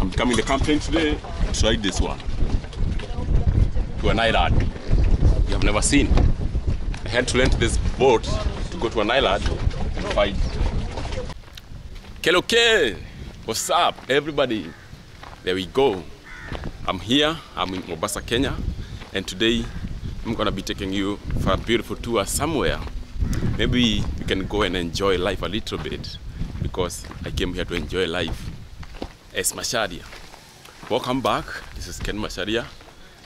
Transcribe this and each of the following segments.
I'm coming the campaign today to ride this one to an island you have never seen. I had to rent this boat to go to an island and find. Keloke, what's up, everybody? There we go. I'm here. I'm in Mombasa, Kenya, and today I'm gonna be taking you for a beautiful tour somewhere. Maybe you can go and enjoy life a little bit because I came here to enjoy life as Macharia. Welcome back. This is Ken Macharia.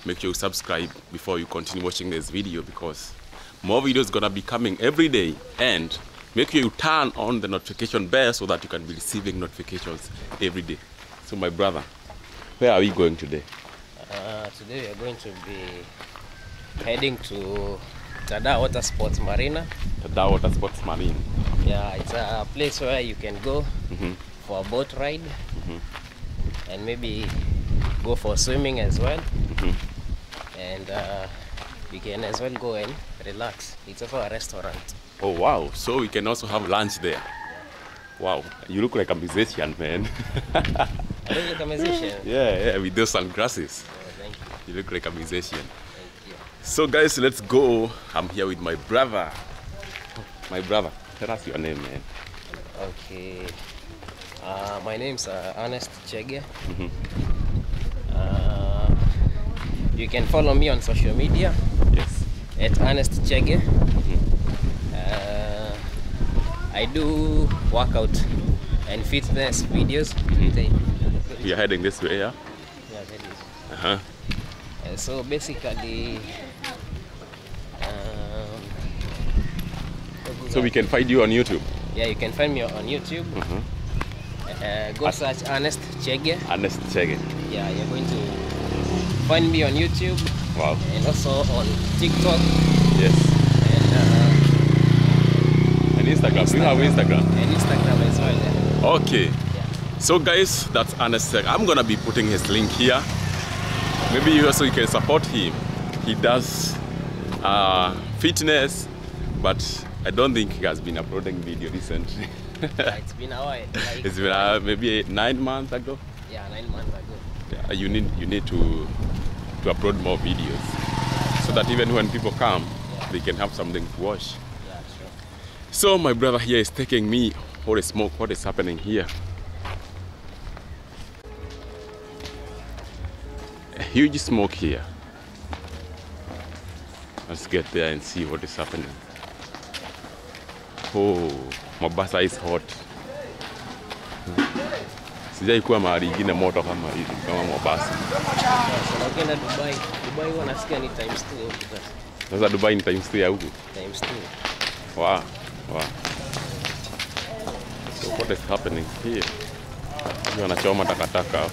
Make sure you subscribe before you continue watching this video because more videos gonna be coming every day and make sure you turn on the notification bell so that you can be receiving notifications every day. So my brother, where are we going today? Uh, today we are going to be heading to Tada Water Sports Marina. Tada Water Sports Marina. Yeah, it's a place where you can go Mhm. for a boat ride and maybe go for swimming as well. Mhm. And uh, you can as well go and relax. It's also a restaurant. Oh wow! So we can also have lunch there. Wow, you look like a musician, man. I look like a musician. yeah, yeah, with those sunglasses. Oh, thank you. You look like a musician. Thank you. So guys, let's go. I'm here with my brother. My brother, tell us your name, man. Okay. Uh, my name's uh, Ernest Chege. Mhm. Uh, you can follow me on social media Yes. at Ernest Chege. Uh, I do workout and fitness videos. We are heading this way, yeah? Yeah, that is. Uh-huh. Uh, so basically, um, So we can find you on YouTube. yeah, you can find me on YouTube. Uh, go search Ernest Chege. Ernest Chege. Yeah, you're going to find me on YouTube Wow. and also on TikTok Yes. and, uh, And Instagram. Do you have Instagram? and Instagram as well. Yeah. Okay. So guys, that's Ernest Chege. I'm gonna be putting his link here. Maybe you also you can support him. He does uh, fitness, but I don't think he has been uploading video recently. Yeah, it's been a while. Like, it's been uh, maybe eight, nine months ago. yeah, nine months ago. Yeah, you need you need to to upload more videos so that even when people come, they can have something to watch. Yeah, sure. So my brother here is taking me. Holy smoke! What is happening here? A huge smoke here. Let's get there and see what is happening. Oh, Mombasa is hot. Sijai kuwa mahali ingine moto kama hivi kama Mombasa. Ukienda Dubai, Dubai wanasikia ni times two huku sasa. Sasa Dubai ni times two ya huku. Times two. Wow, wow. So what is happening here? Huyu anachoma takataka hapa.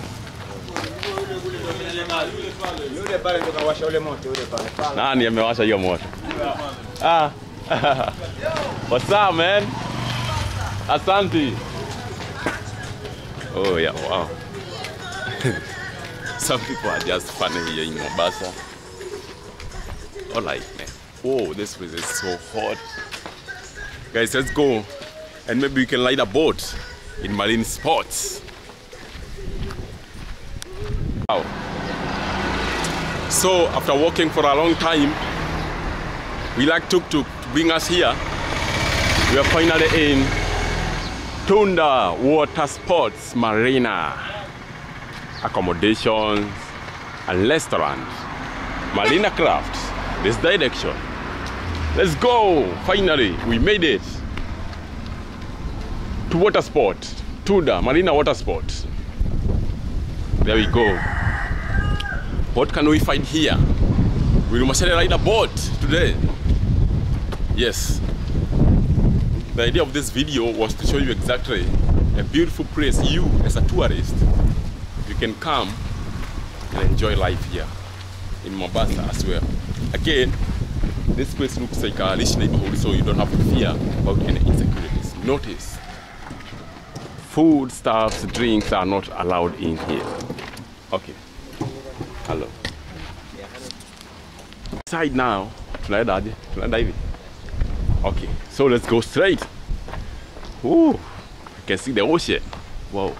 Yule pale ndo kawasha ule moto yule pale. Pale. Nani amewasha hiyo moto? Ah. What's up, man? Asante. Oh yeah, wow. Some people are just funny here in Mombasa. All right, man. Oh, this place is so hot. Guys, let's go. And maybe we can ride a boat in marine sports. Wow. So after walking for a long time, we like tuk tuk to bring us here. We are finally in Tunda Water Sports Marina. Accommodations and restaurant. Marina Craft. This direction. Let's go! Finally, we made it to water sport. Tunda Marina Water Sport. There we go. What can we find here? We must ride a boat today. Yes. The idea of this video was to show you exactly a beautiful place you as a tourist you can come and enjoy life here in Mombasa as well. Again, this place looks like a rich neighborhood so you don't have to fear about any insecurities. Notice food, stuffs, drinks are not allowed in here. Okay. Hello. Side now. Tunaenda aje? Okay. So let's go straight. Ooh. I can see the ocean. Wow.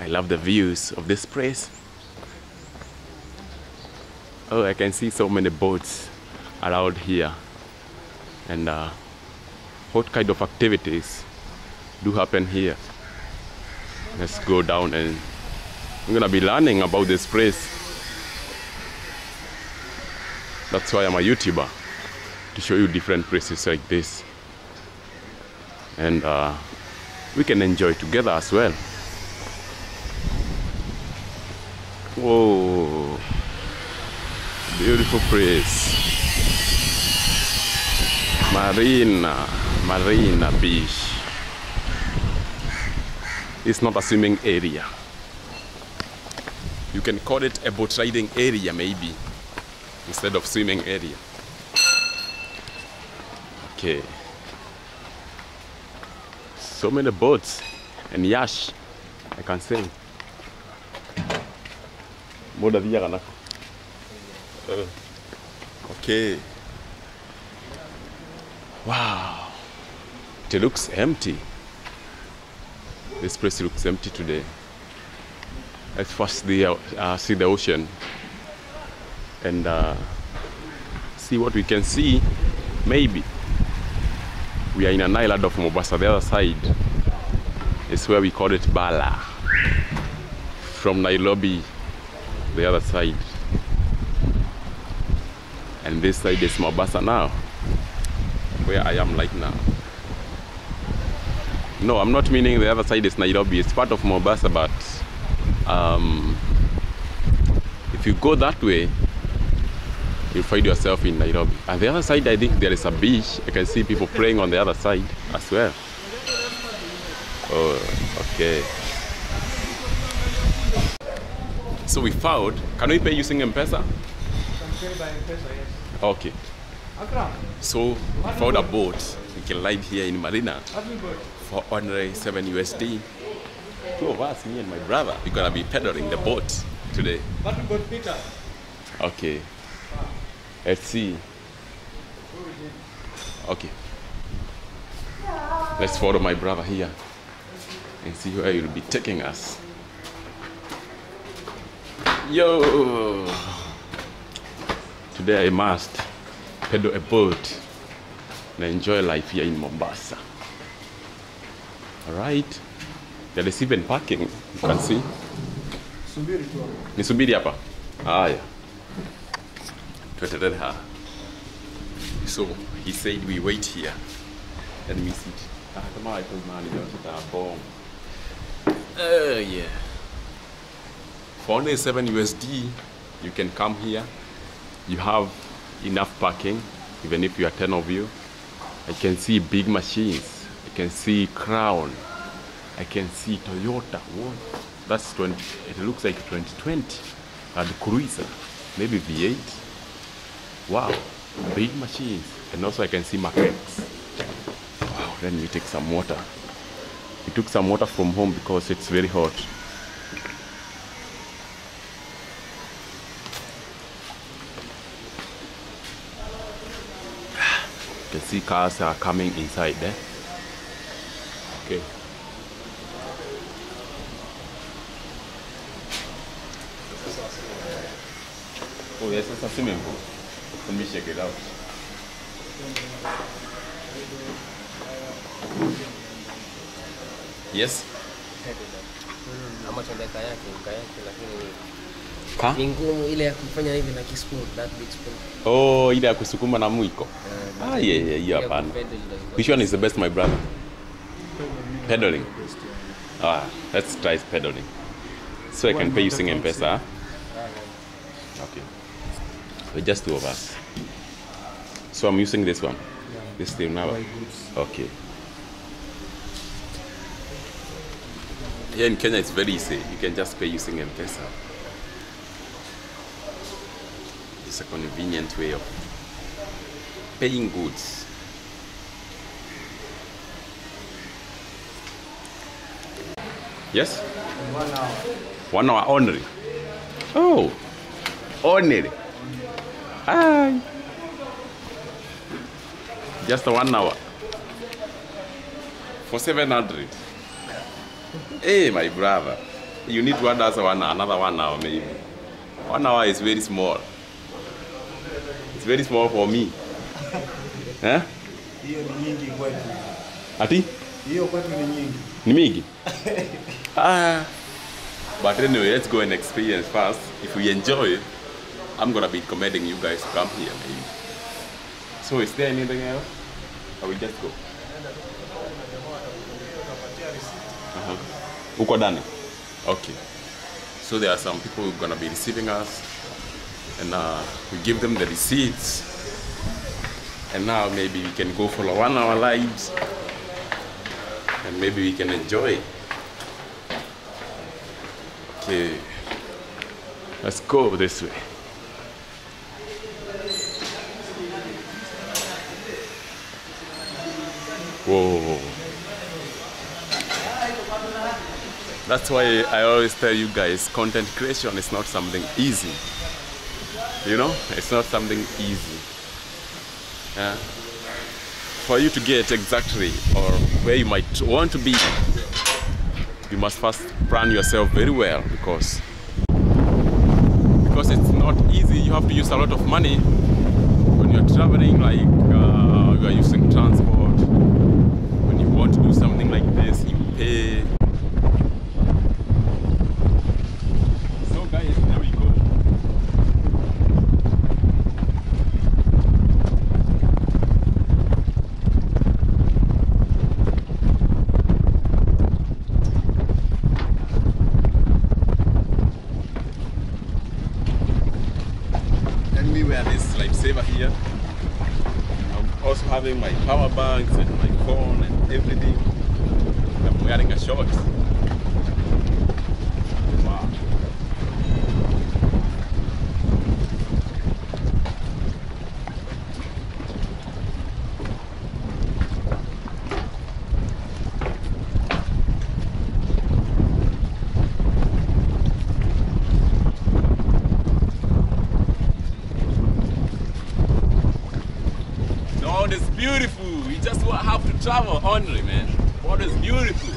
I love the views of this place. Oh, I can see so many boats around here. And uh, what kind of activities do happen here? Let's go down and I'm gonna be learning about this place. That's why I'm a YouTuber to show you different places like this. And uh, we can enjoy together as well. Whoa, beautiful place. Marina, Marina Beach. It's not a swimming area. You can call it a boat riding area, maybe, instead of swimming area. Okay. So many boats and yash, I can say. Muda dia kana. Uh, okay. Wow. It looks empty. This place looks empty today. Let's first the, uh, see the ocean and uh, see what we can see. Maybe we are in an island of Mombasa. The other side is where we call it Bala. From Nairobi, the other side. And this side is Mombasa now, where I am right now. No, I'm not meaning the other side is Nairobi. It's part of Mombasa, but um, if you go that way, you'll find yourself in Nairobi. And the other side, I think there is a beach. I can see people praying on the other side as well. Oh, okay. So we found, can we pay using M-Pesa? Okay. So we found a boat. We can ride here in Marina for only 7 USD. Two of us, me and my brother, we're gonna be pedaling the boat today. Okay. Let's see. Okay. Let's follow my brother here and see where he'll be taking us. Yo! Today I must pedal a boat and enjoy life here in Mombasa. Alright. There is even parking, you can see. Nisubiri hapa? Haya. Tuendelee ha. So he said we wait here. Let me sit. Ah, kama hapo mahali ndio tutabom. Oh yeah. For only 7 USD, you can come here. You have enough parking, even if you are 10 of you. I can see big machines. I can see Crown. I can see Toyota. That's 20. It looks like 2020. And Cruiser, maybe V8. Wow, big machines. And also I can see markets. Wow, let me take some water. We took some water from home because it's very hot. You can see cars are coming inside there. Okay. Oh, yes, it's a swimming pool. Let me check it out. Yes. ama tuende kayake kayake lakini Ka? ni ngumu ile ya kufanya hivi na kispoon that big spoon Oh, ile ya kusukuma na mwiko. Eh, Ah, yeah, yeah, hiyo hapana. Which one is the best, my brother? Pedaling. Ah, let's try pedaling. So I can pay using M-Pesa. So just two of us. So I'm using this one. This thing now. Okay. Here in Kenya, it's very easy. You can just pay using M-Pesa. It's a convenient way of paying goods. Yes? One hour. One hour only. Oh, only. Hi. Just one hour. For 700. Hey, my brother. you need one hour, one hour, another one hour maybe. One hour is very small. It's very small for me. Eh? Hiyo ni nyingi kwetu. Ati? Hiyo kwetu ni nyingi. Ni mingi? ah. But anyway, let's go and experience first. If we enjoy, I'm gonna be recommending you guys to come here maybe. So is there anything else? Or we just go? Uh-huh. Uko ndani? Okay. So there are some people who are gonna be receiving us and uh, we give them the receipts and now maybe we can go follow one hour lives and maybe we can enjoy. Okay, let's go this way. Whoa. That's why I always tell you guys content creation is not something easy. You know, it's not something easy. Yeah for you to get exactly or where you might want to be, you must first plan yourself very well because because it's not easy. You have to use a lot of money when you're traveling, like uh, you are using transport. When you want to do something like this, you pay. So guys, there we go. Then we wear this lifesaver here. I'm also having my power banks and my phone and everything. I'm wearing a short. Wow. No, it's beautiful. You just wa- have to travel only, man. What is beautiful.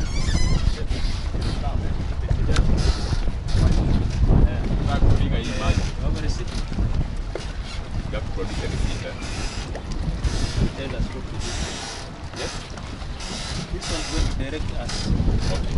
Nataka kupiga hii maji. You have to produce a receipt, eh? Yes? This one's going to direct us. Okay.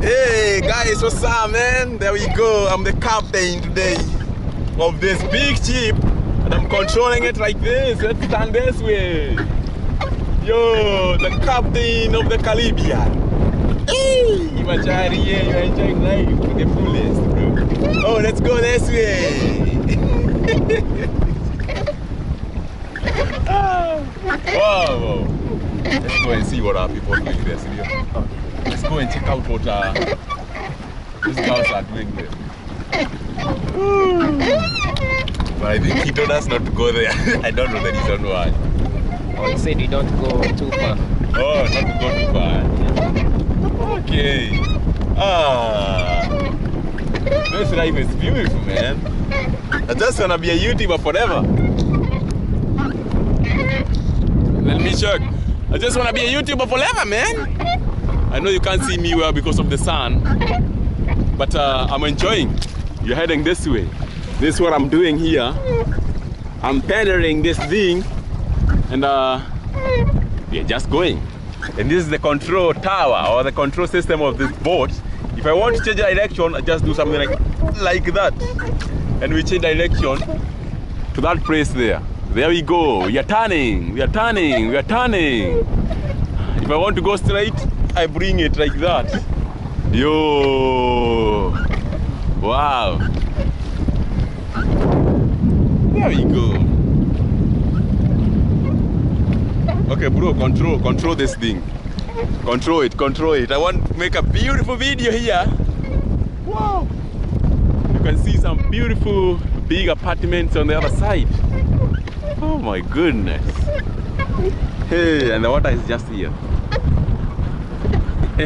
Hey guys, what's up, man? There we go. I'm the captain today of this big ship, and I'm controlling it like this. Let's stand this way. Yo, the captain of the Caribbean. Hey, Machari, yeah, you're enjoying life to the fullest, bro. Oh, let's go this way. Ah, wow, wow. Let's go and see what our people doing there, Sirio. Let's go and check out what uh, these girls are doing there. But I think he told us not to go there. I don't know the reason why. Oh, he said we don't go too far. Oh, not to go too far. Okay. Ah. This life is beautiful, man. I just wanna be a YouTuber forever. Let me check. I just wanna be a YouTuber forever, man. I know you can't see me well because of the sun, but uh, I'm enjoying. You're heading this way. This is what I'm doing here. I'm pedaling this thing, and uh, we are just going. And this is the control tower or the control system of this boat. If I want to change direction, I just do something like, like that. And we change direction to that place there. There we go. We are turning. We are turning. We are turning. If I want to go straight, I bring it like that. Yo. Wow. There we go. Okay, bro, control, control this thing. Control it, control it. I want to make a beautiful video here. Wow. You can see some beautiful big apartments on the other side. Oh my goodness. Hey, and the water is just here.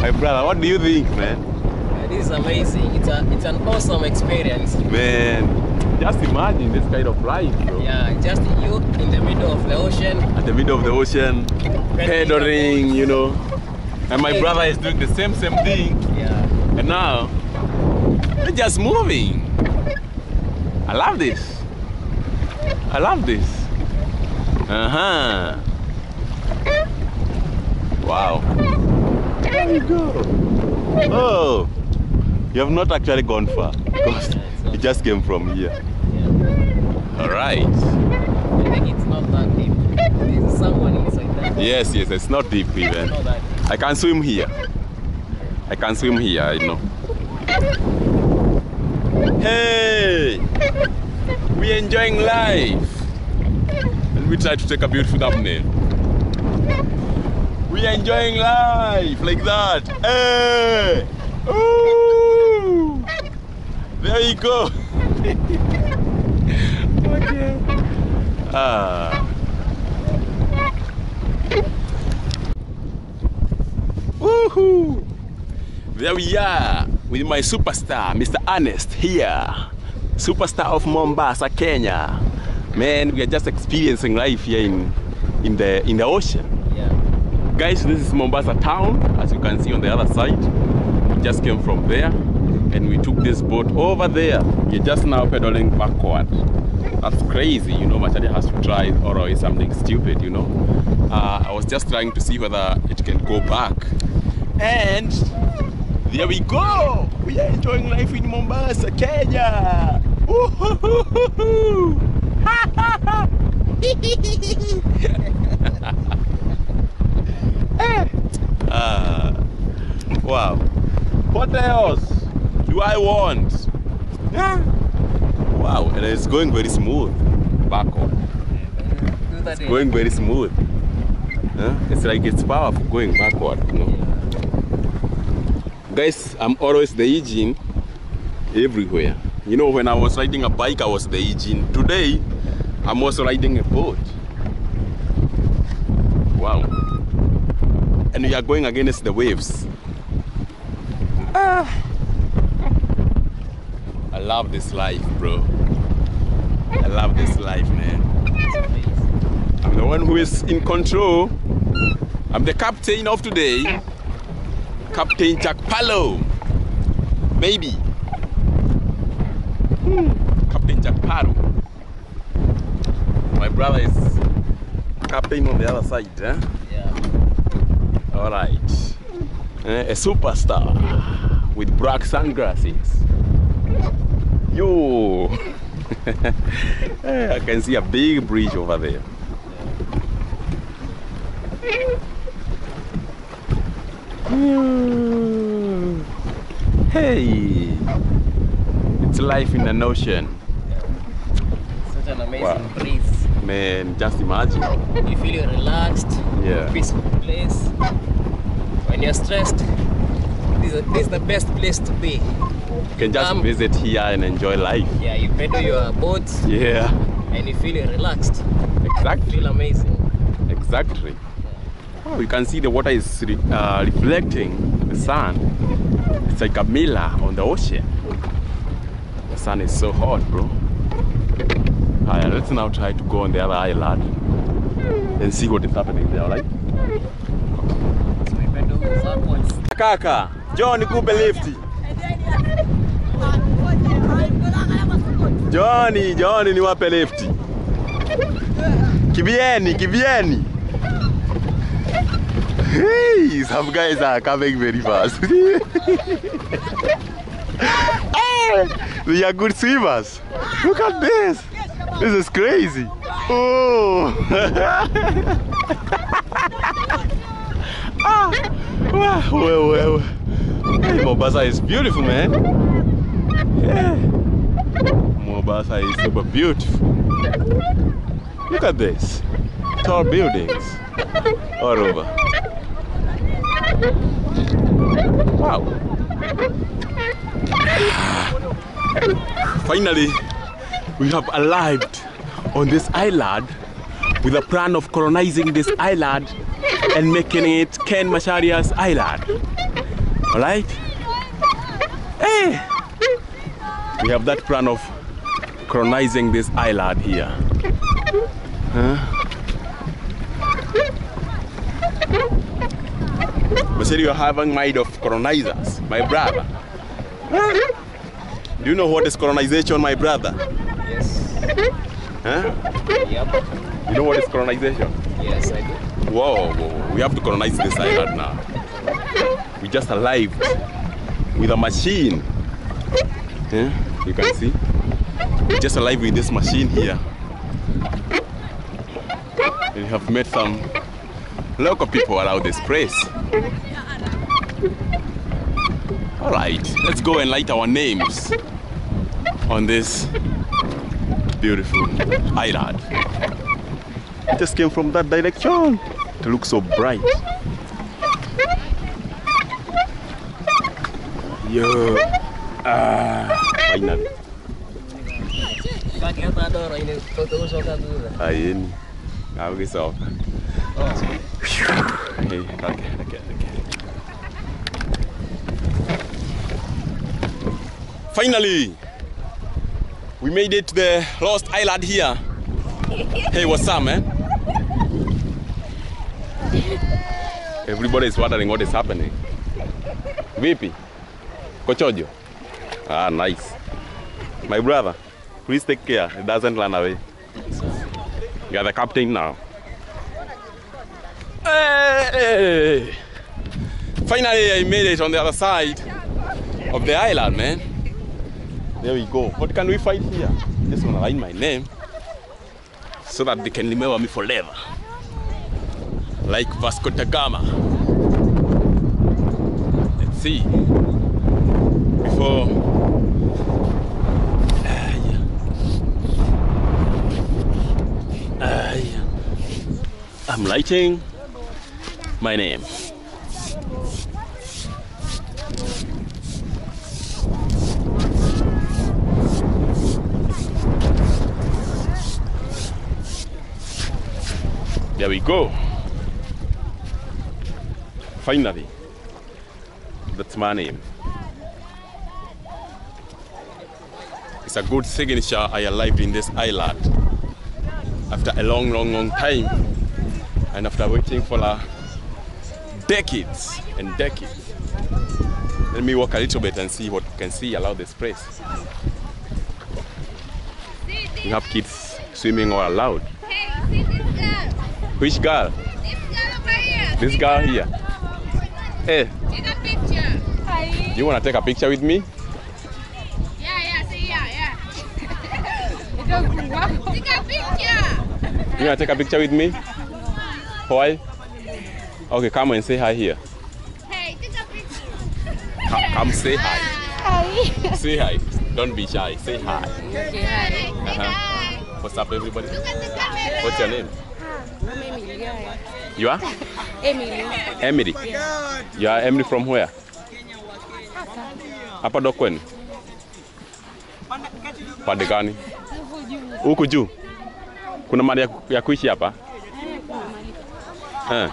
My brother, what do you think, man? This is amazing. It's a it's an awesome experience. Man, just imagine this kind of life, bro. Yeah, just you in the middle of the ocean. At the middle of the ocean, pedaling, you know. And my brother is doing the same same thing. Yeah. And now, we're just moving. I love this. I love this. Uh huh. Wow. There you go. Oh, you have not actually gone far because you just came from here. yeah. All right. I think it's not that deep. There's someone inside there. Yes, yes, it's not deep even. Not deep. I can swim here. I can swim here, I know. Hey! We're enjoying life. And we try to take a beautiful thumbnail. We are enjoying life like that. Hey! Ooh! There you go. okay. Ah. Woohoo! There we are with my superstar, Mr. Ernest here. Superstar of Mombasa, Kenya. Man, we are just experiencing life here in in the in the ocean. Guys, this is Mombasa town, as you can see on the other side. We just came from there and we took this boat over there. We're just now pedaling backward. That's crazy, you know, Machadi has to try or is something stupid, you know. Uh, I was just trying to see whether it can go back. And there we go! We are enjoying life in Mombasa, Kenya! Ah, wow. What else do I want? Ah, Wow, and it's going very smooth. Backward. Do that in- Going very smooth. Huh? It's like it's powerful going backward, you know. Guys, I'm always the engine everywhere. You know, when I was riding a bike, I was the engine. Today, I'm also riding a boat. Wow. We are going against the waves. Ah. I love this life, bro. I love this life, man. I'm the one who is in control. I'm the captain of today. Captain Jack Palo. Maybe. Hmm. Captain Jack Palo. My brother is captain on the other side, eh? All right. Eh, a superstar with black sunglasses. Yo. Eh, I can see a big bridge over there. Hey, it's life in an ocean, Such an amazing Wow. breeze. man. Just imagine. You feel relaxed. Yeah. Peaceful place. When you're stressed, this is, this is the best place to be. You can just Um, visit here and enjoy life. Yeah, you pedal your boat Yeah, and you feel relaxed. exactly. Feel amazing. Exactly. Oh, you can see the water is re- uh, reflecting the sun. It's like a mirror on the ocean. The sun is so hot, bro. Alright, let's now try to go on the other island and see what is happening there, alright? Kaka, John nikupe lifti. Johnny, Johnny niwape lifti. Kibieni, kibieni. Hey, some guys are coming very fast. they are good swimmers. Look at this. This is crazy. Oh. ah. Wow, well, well. Hey, Mombasa is beautiful, man. Yeah. Mombasa is super beautiful. Look at this. Tall buildings all over. Wow. Finally, we have arrived on this island with a plan of colonizing this island and making it Ken Macharia's island. All right? Hey! We have that plan of colonizing this island here. Huh? But you are having mind of colonizers, my brother. Do you know what is colonization, my brother? Yes. Huh? Yep. You know what is colonization? Yes, I do. Whoa, whoa, we have to colonize this island now. We just arrived with a machine. Yeah, you can see. We just arrived with this machine here. We have met some local people around this place. All right, let's go and write our names on this beautiful island. It just came from that direction. It looks so bright. Yo. Ah, finally. Finally, we made it to the lost island here. Hey, what's up, man? Everybody is wondering what is happening. Vipi? Kochojo? Ah, nice. My brother, please take care. It doesn't run away. You are the captain now. Hey! Finally, I made it on the other side of the island, man. There we go. What can we find here? Just wanna write my name so that they can remember me forever. Like Vasco da Gama. Let's see. Before. I'm lighting my name. There we go. Finally, that's my name. It's a good signature I arrived in this island after a long, long, long time and after waiting for uh, decades and decades. Let me walk a little bit and see what we can see around this place. We have kids swimming all allowed. Hey, see this girl. Which girl? This girl here. This girl here. Hey, Take a picture. Hi. you wanna take a picture with me? Yeah, yeah, see, yeah, yeah. Because we work. Take a picture. You wanna take a picture with me? Why? Okay, come and say hi here. Hey, take a picture. Come, come say hi. Hi. Say hi. Don't be shy. Say hi. Okay, hi. Uh-huh. hi. What's up, everybody? Look at the camera. What's your name? You are? Emily. Emily. You are Emily from where? Hapa ndo kwenu? Pande gani? Huku juu. Kuna mali ya, ya kuishi hapa? Eh.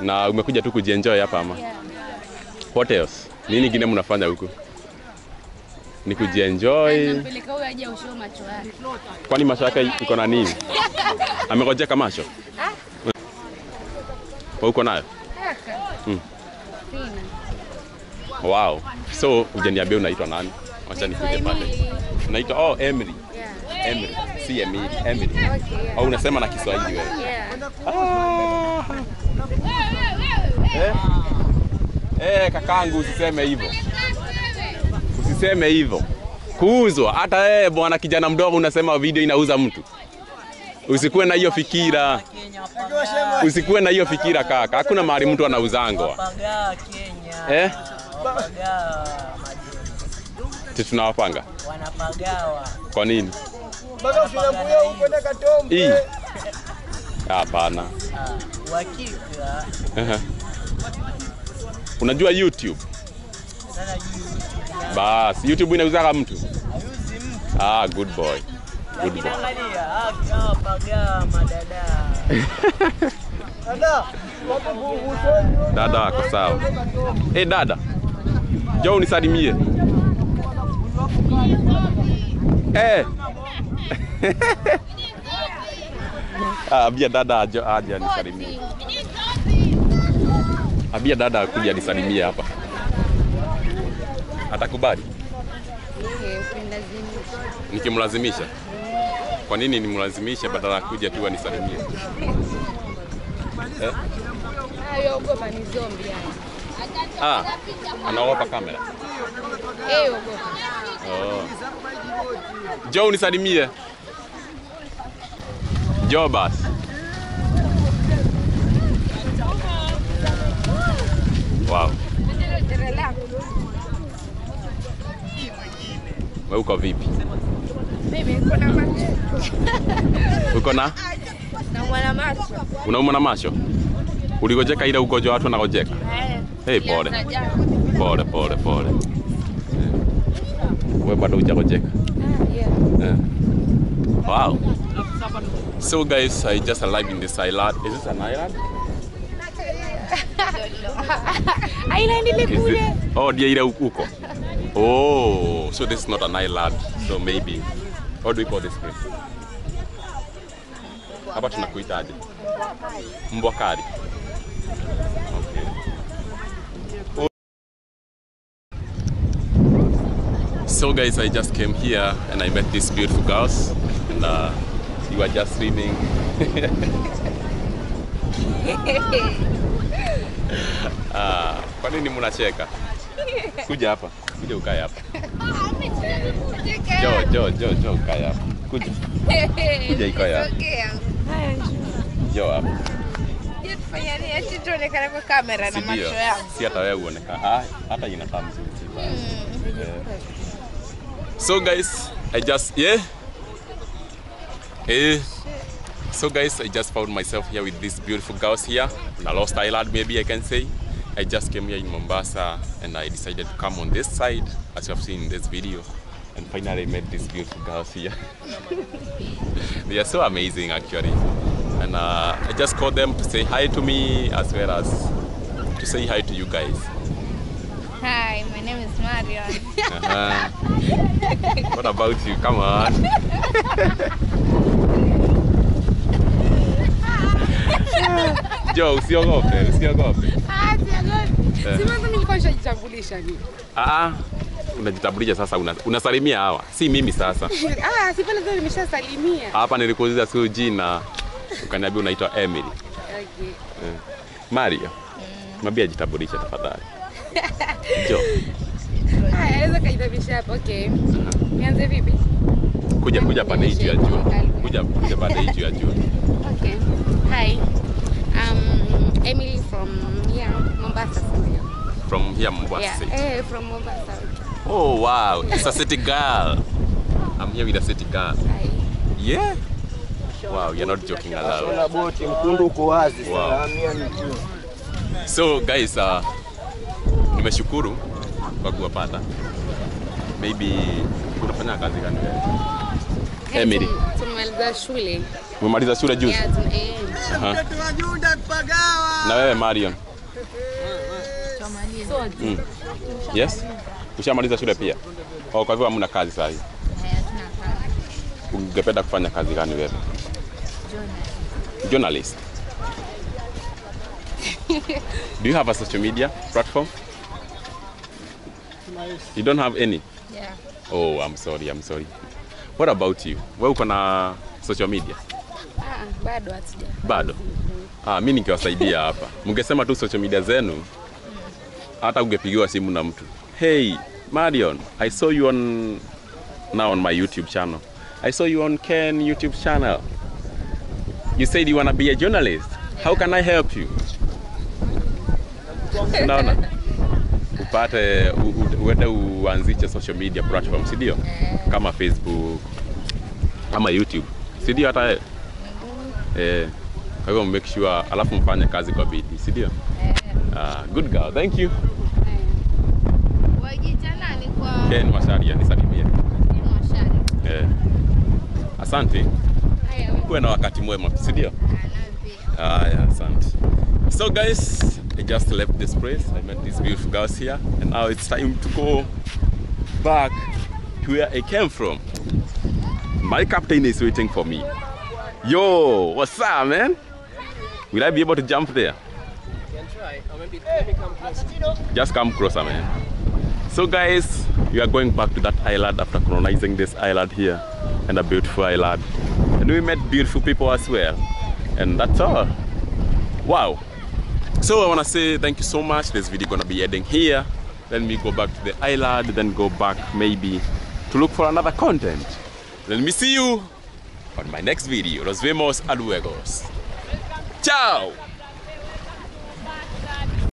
Na umekuja tu kujienjoy hapa ama? What else? Nini gine mnafanya huku? Ni kujienjoy. Nampeleka huyo aje aushio macho yake. Kwani macho yake iko na nini? Amegojeka macho? Wewe uko nayo? Mm. Wow. So hujaniambia unaitwa nani? Acha nikuje pale. Unaitwa oh Emily. Yeah. Emily. Si Emily, Emily. Okay. Yeah. Au unasema na Kiswahili wewe? Yeah. Ah. Eh? Eh, kakangu usiseme hivyo. Usiseme hivyo. Kuuzwa. Hata wewe bwana kijana mdogo unasema video inauza mtu. Usikuwe na hiyo fikira. Usikuwe na hiyo fikira kaka. Hakuna mahali mtu anauzangwa. Eh? Wapagaa tunawapanga. Kwa nini? Hapana. Unajua YouTube? Bas, YouTube inauzaga mtu Ah, good boy. Lakini angalia haki madada. Dada. Dada ako sawa. Eh, dada. Njoo unisalimie. Eh. Ah, Abia dada aje aje anisalimie. Abia dada akuja anisalimie hapa. Atakubali nikimlazimisha? Kwa nini nimlazimishe badala ya kuja tu anisalimie? Eh? Ah, anaogopa kamera. Eh. Oh. Unisalimie. Njoo basi. Wow. Uko vipi? Mimi niko na macho. Uko na Na mwana macho. unaumwa na macho? Uligojeka ile ugonjwa watu wanagojeka? Eh. Hey, pole. Pole pole pole. Eh. Wewe bado hujagojeka? Ah, yeah. Yeah. Wow. So guys, I just arrived in this island. Is this an island? Island ile kule. Oh, dia ile huko. Oh, so this is not an island. So maybe. What do we call this place? Hapa tunakuitaje? Mbwakari. Okay. Oh. So guys, I just came here and I met these beautiful girls and uh, you are just swimming. Ah, kwa nini mnacheka? Kuja hapa. Kuja ukae hapa. Jo, jo, jo, jo ukae hapa. Kuja. Kuja ikae hapa. Haya, njoo. Jo hapa. Je, nini? Tuonekane kwa kamera na macho yangu. Si hata wewe uonekana. Ah, hata inakaa mzuri si. Eh. So guys, I just yeah. Eh. So guys, I just found myself here with these beautiful girls here lost island, maybe I can say. I just came here in Mombasa and I decided to come on this side, as you have seen in this video. And finally I met these beautiful girls here. they are so amazing actually. And uh, I just called them to say hi to me as well as to say hi to you guys. Hi, my name is Marion. Uh-huh. what about you? Come on. Joe, usiogope, usiogope. Ah, siogopi. Eh. Si mimi nilikuwa nishajitambulisha ni. Ah, unajitambulisha sasa, una, unasalimia hawa, si mimi sasa. Ah, si pale ndio nimeshasalimia. Hapa nilikuuliza sio jina, ukaniambia unaitwa Emily. Okay. Mario, mwambie ajitambulishe tafadhali. Jo. Haya, anaweza kaitabisha hapo. Okay. Nianze vipi? kuja kuja pande hii juu ya jua, kuja kuja pande hii juu ya jua. Okay. Hi. Emily from here, Mombasa. From here Mombasa. Yeah. City. Eh, from Mombasa. Oh wow, it's a city girl. I'm here with a city girl. Hi. Yeah. Wow, you're not joking aloud. Na boti mkundu uko wazi Wow. So guys, uh, nimeshukuru kwa kuwapata. Maybe unafanya kazi gani wewe? Emily. Tumemaliza shule. Umemaliza shule juzi? Eh. Na wewe Marion? Mm. Yes? Ushamaliza shule pia? Oh, kwa hivyo hamna kazi sasa hivi. Ungependa kufanya kazi gani wewe? Journalist. Do you have a social media platform? You don't have any? Yeah. Oh, I'm sorry, I'm sorry. What about you? Wewe uko na social media? Ah, bado hatuja. Bado? Ah, mimi nikiwasaidia hapa. Mngesema tu social media zenu hata ungepigiwa simu na mtu. Hey, Marion, I saw you on now on my YouTube channel. I saw you on Ken YouTube channel. You said you wanna be a journalist. How can I help you? Unaona? Upate uende uanzishe social media platform, si ndio? Kama Facebook ama YouTube. Si ndio hata? Eh, kwa hivyo make sure alafu mfanye kazi kwa bidii, si ndio? Eh. Ah, good girl. Thank you. Kwa Ken Washaria nisalimie. Eh. Asante. Kuwe na wakati mwema, si ndio? pia. Haya, asante. So guys, I just left this place. I met these beautiful girls here, and now it's time to go back to where I came from. My captain is waiting for me. Yo, what's up, man? Will I be able to jump there? You can try, or maybe me come closer. Just come closer, man. So, guys, we are going back to that island after colonizing this island here, and a beautiful island. And we met beautiful people as well. And that's all. Wow. So I want to say thank you so much. This video gonna be ending here. Let me go back to the island, then go back maybe to look for another content. Let me see you on my next video. Nos vemos a luego. Ciao.